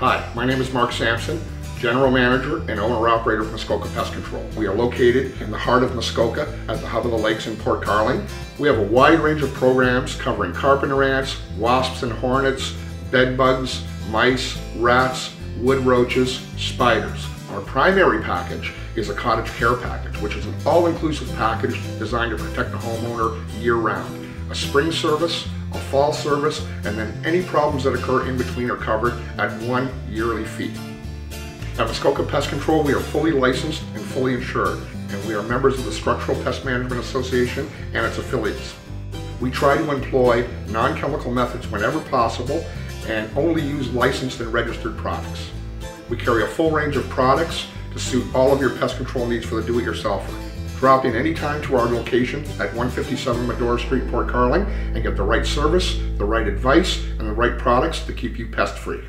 Hi, my name is Mark Sampson, General Manager and Owner-Operator of Muskoka Pest Control. We are located in the heart of Muskoka at the hub of the lakes in Port Carling. We have a wide range of programs covering carpenter ants, wasps and hornets, bed bugs, mice, rats, wood roaches, spiders. Our primary package is a cottage care package, which is an all-inclusive package designed to protect the homeowner year-round. A spring service, a fall service, and then any problems that occur in between are covered at one yearly fee. At Muskoka Pest Control, we are fully licensed and fully insured, and we are members of the Structural Pest Management Association and its affiliates. We try to employ non-chemical methods whenever possible and only use licensed and registered products. We carry a full range of products to suit all of your pest control needs for the do-it-yourselfer. Drop in anytime to our location at 157 Medora Street, Port Carling, and get the right service, the right advice, and the right products to keep you pest-free.